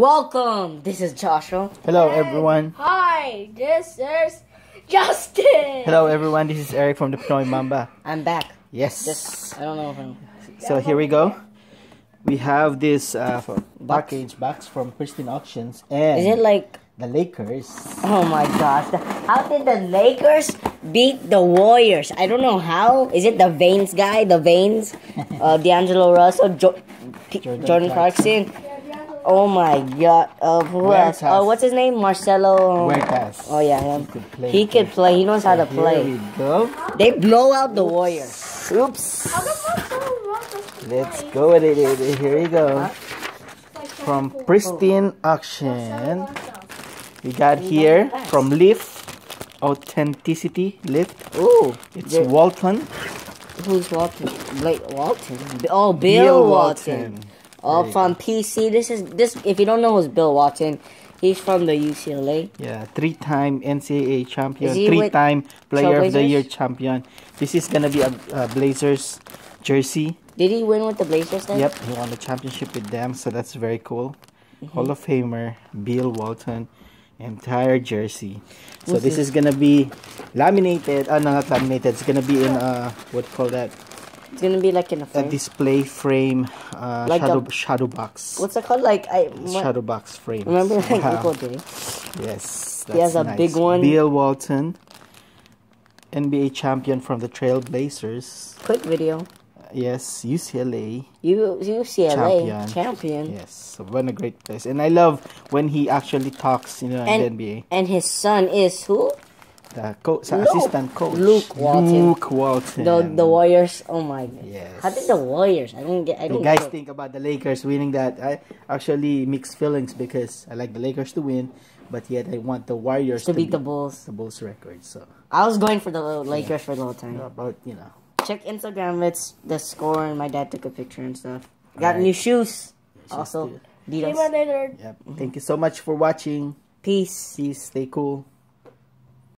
Welcome. This is Joshua. Hello, everyone. Hi, this is Justin. Hello, everyone. This is Eric from the Pinoy Mamba. I'm back. Yes. Just I don't know if I'm. So here we go. We have this uh, package box from Pristine Auctions and Is it like? the Lakers. Oh my gosh! How did the Lakers beat the Warriors? I don't know how. Is it the Veins guy? The Veins? Uh, D'Angelo Russell, jo- P- Jordan Jordan, Clarkson. Oh my god! Uh, who else? Oh, what's his name? Marcelo. Huertas. Oh yeah, him. could play. He could play. He knows how to Here play. we go. They blow out the Warriors. Oops. How come I'm so wrong with Let's go with it. Here we go. From Pristine Auction. We got here from Leaf Authenticity Lift. Oh, It's Walton. Who's Walton? Blake Walton. Oh, Bill, Walton. Oh, You from PC. This is this. If you don't know who's Bill Walton, he's from the UCLA. Yeah, three-time NCAA champion, Is he with three-time Player of the Year champion. This is gonna be a, a Blazers jersey. Did he win with the Blazers then? Yep, he won the championship with them, so that's very cool. Mm-hmm. Hall of Famer Bill Walton, entire jersey. So this is gonna be laminated. Uh, no, not laminated. It's gonna be in uh, what call that? It's gonna be like in a A display frame, uh, Like shadow a- shadow box. What's it called? Like I what- shadow box frame. remember like. Uncle Dave. Yes, He has a nice. big one. Bill Walton, NBA champion from the Trailblazers. Quick video. Yes, UCLA. U UCLA Champion. champion. Yes, what a great place. And I love when he actually talks, you know, in the NBA. And his son is who? The co- sa- Luke. assistant coach. Luke Walton. Luke Walton. The the Warriors. Oh my god. Yes. How did the Warriors? I don't get. I You don't guys get. think about the Lakers winning that? I actually mixed feelings because I like the Lakers to win, but yet I want the Warriors to beat the Bulls. the Bulls record. So I was going for the Lakers for the whole time. about you know. Check Instagram. It's the score, and my dad took a picture and stuff. Got Alright. new shoes. Just Also, do- See you Adidas. later. Yep. Thank you so much for watching. Peace. Please stay cool.